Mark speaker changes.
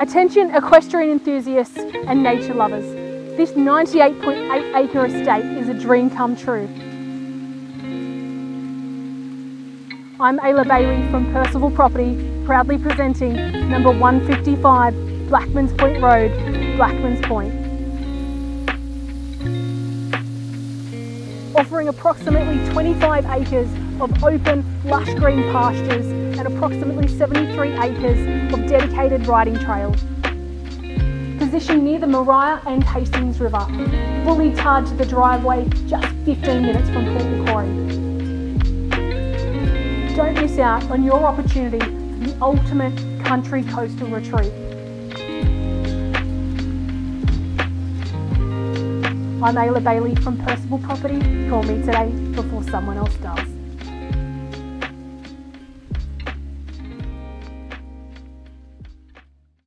Speaker 1: Attention equestrian enthusiasts and nature lovers. This 98.8 acre estate is a dream come true. I'm Ayla Bailey from Percival Property, proudly presenting number 155 Blackmans Point Road, Blackmans Point. Offering approximately 25 acres of open, lush green pastures and approximately 73 acres of dedicated riding trails. Positioned near the Maria and Hastings River, fully tarred to the driveway just 15 minutes from Port Macquarie. Don't miss out on your opportunity for the ultimate country coastal retreat. I'm Ayla Bailey from Percival Property. Call me today before someone else does.